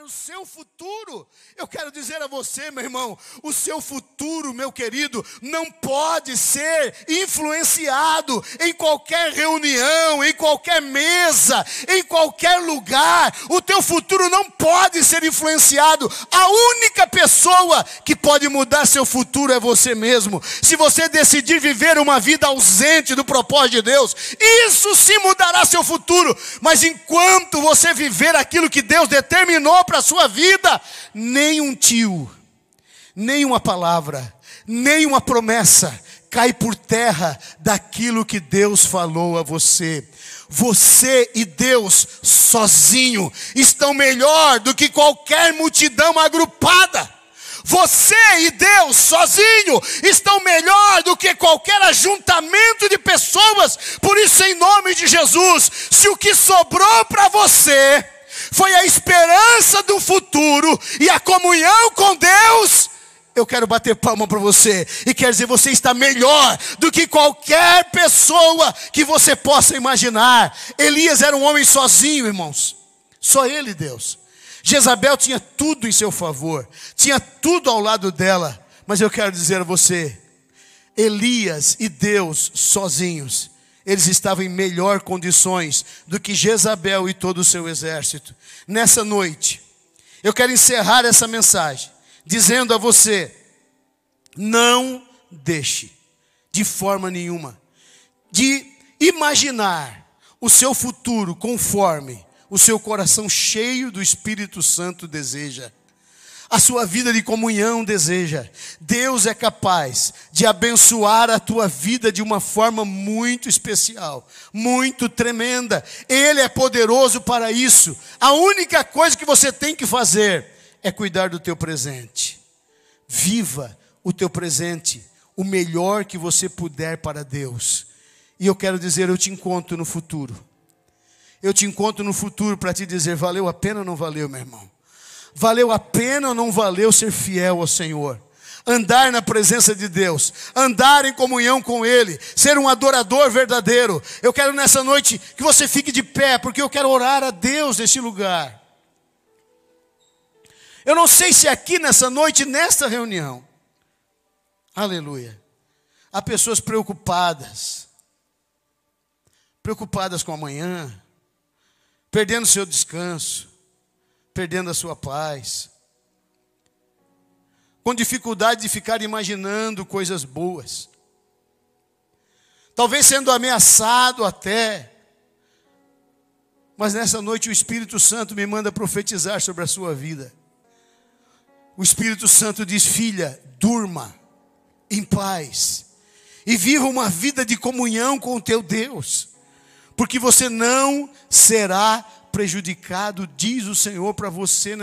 o seu futuro. Eu quero dizer a você, meu irmão, o seu futuro, meu querido, não pode ser influenciado em qualquer reunião, em qualquer mesa, em qualquer lugar. O teu futuro não pode ser influenciado. A única pessoa que pode mudar seu futuro é você mesmo. Se você decidir viver uma vida ausente do propósito de Deus, isso sim mudará seu futuro. Mas enquanto você viver aquilo que Deus determinou para a sua vida, nem um tio, nem uma palavra, nem uma promessa cai por terra daquilo que Deus falou a você. Você e Deus sozinho estão melhor do que qualquer multidão agrupada. Você e Deus sozinho estão melhor do que qualquer ajuntamento de pessoas. Por isso, em nome de Jesus, se o que sobrou para você foi a esperança do futuro e a comunhão com Deus, eu quero bater palma para você e quero dizer, você está melhor do que qualquer pessoa que você possa imaginar. Elias era um homem sozinho, irmãos. Só ele, Deus. Jezabel tinha tudo em seu favor, tinha tudo ao lado dela, mas eu quero dizer a você, Elias e Deus sozinhos, eles estavam em melhor condições do que Jezabel e todo o seu exército. Nessa noite, eu quero encerrar essa mensagem dizendo a você: não deixe de forma nenhuma de imaginar o seu futuro conforme o seu coração cheio do Espírito Santo deseja. A sua vida de comunhão deseja. Deus é capaz de abençoar a tua vida de uma forma muito especial, muito tremenda. Ele é poderoso para isso. A única coisa que você tem que fazer é cuidar do teu presente. Viva o teu presente, o melhor que você puder para Deus. E eu quero dizer, eu te encontro no futuro eu te encontro no futuro para te dizer: valeu a pena ou não valeu, meu irmão? Valeu a pena ou não valeu ser fiel ao Senhor? Andar na presença de Deus, andar em comunhão com Ele, ser um adorador verdadeiro. Eu quero nessa noite que você fique de pé, porque eu quero orar a Deus neste lugar. Eu não sei se aqui nessa noite, nesta reunião, aleluia, há pessoas preocupadas, preocupadas com amanhã, perdendo seu descanso, perdendo a sua paz, com dificuldade de ficar imaginando coisas boas, talvez sendo ameaçado até, mas nessa noite o Espírito Santo me manda profetizar sobre a sua vida. O Espírito Santo diz: Filha, durma em paz e viva uma vida de comunhão com o teu Deus porque você não será prejudicado, diz o Senhor para você